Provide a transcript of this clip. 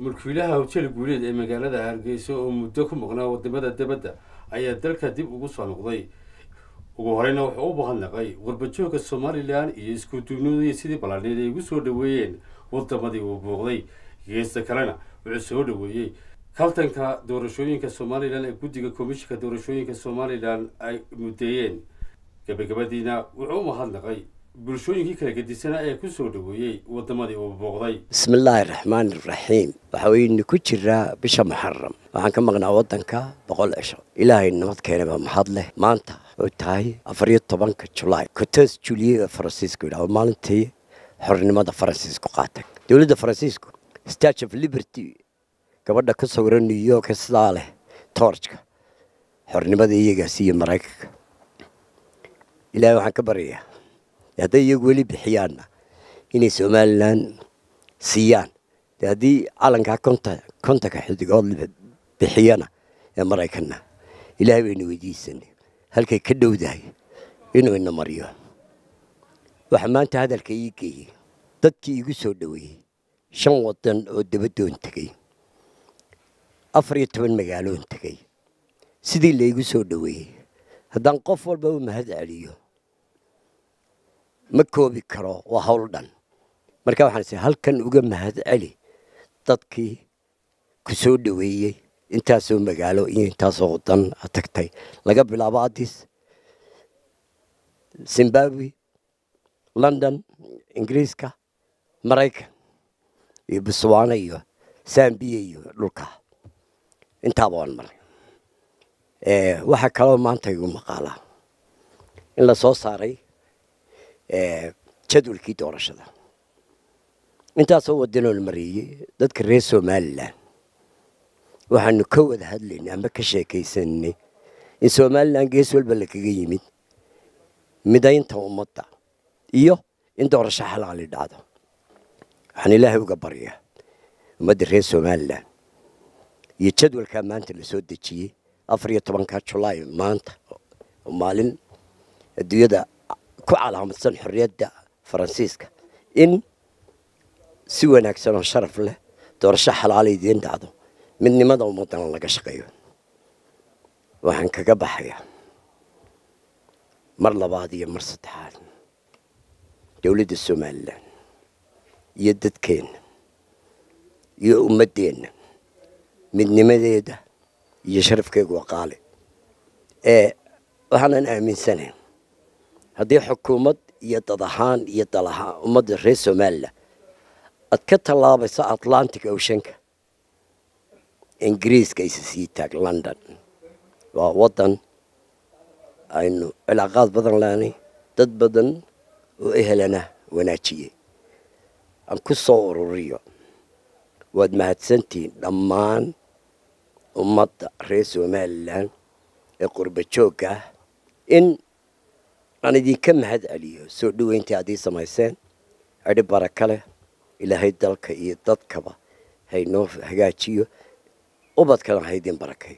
mulkiilaha howjel guuleed ee magaalada hargeysa oo muddo ku maqnaa waddamada dibadda ayaa dalka dib ugu soo noqday. Ugu horeyna wuxuu u mahadnaqay qurbajooga somalilan iyo isku duubnooday sidii ballaadheed ay ugu soo dhoweeyeen. Wadamadii uu booqday geesta kalena wuxuu soo dhoweeyey. Kaltanka doorashooyinka somalilan ee guddiga komishinka doorashooyinka somalilan ay muddeeyeen. Gabagabadiina wuxuu u mahadnaqay bulshooyinkii kala gedisana ee ku soo dhoweeyey wadamadii uu booqday. Bismillaahi raxmaani raxiim waxaa ku jiraa bisha muxaram waxaan ka maqnaa waddanka boqol cisho ilaahay nabad keenaba maxad leh. Maanta oo tahay afariyo tobanka julaay cotes juliye ee faransiisku yidhaho maalintii xornimada faransiisku qaatay. Dowladda faransiisku statue of liberty gabadha ka sawiran new york sidaa leh toorjka xornimada iyagaas iyo maraykanka. Ilaahay waxaan ka baryayaa hadday iyagu weli bixiyaanna inay somalilan siiyaan de haddii calankaa konta kontanka xidigood bixiyana ee maraykanna ilaahay baynu weydiisanay. Halkay ka dhowdahay inuu ina mariyo. Waxaa maanta hadalka ii geeyey dadkii igu soo dhoweeyey shan wadan oo dabadoon tegey afar iyo toban magaaloon tegey sidii laygu soo dhoweeyey haddaan qof walba u mahad celiyo ma koobi karo waa hawl dhan. Marka waxaan is halkan uga mahad celi dadkii ku soo dhoweeyey intaasoo magaalo iyo intaasoo wadan tagtay. Laga bilaabo addis zimbabwe london ingiriiska maraykan iyo buswaana iyo sambiya iyo dhulka. Intaaba waan maray. Waxaa kaloo maanta igu maqaalaa in la soo saaray jadwalkii doorashada intaasoo wadanoo la mareeyey dadka reer somalilan waxaanu ka wada hadlaynay ama ka sheekaysanay in somalilan gees walba lakaga yimid midaynta ummadda iyo in doorasho xalaali dhacdo waxaan ilaahay uga baryaa ummadda reer somalilan iyo jadwalkaa maanta la soo dejiyey afar iyo tobanka julaay maanta maalin adduunyada ku calaamadsan xorriyadda faransiiska. In si wanaagsan oo sharaf leh doorasho xalaala idiin dhacdo midnimada ummaddana laga shaqeeyo. Waxaan kaga baxayaa mar labaad iyo mar saddexaad dowladda somalilan iyo dadkeenna iyo ummaddeenna midnimadeeda iyo sharafkeegu waa qaali ee waxaanan aaminsanayn haddii xukuumad iyo dad ahaan iyo dal ahaan ummadda reer somalilan aad ka tallaabayso atlantic oceanka ingiriiska isa sii taag london. Waa waddan aynu cilaaqaad badan laanay dad badan oo ehelana wanaajiyey aan ku soo ururiyo waad mahadsantihiin dhammaan ummadda reer somalilan ee qurba ah in aan idinka mahad celiyo soo dhoweyntii aad ii samayseen cidhi baraka leh ilaahay dalka iyo dadkaba haynoo hagaajiyo ubadkana haydin barakay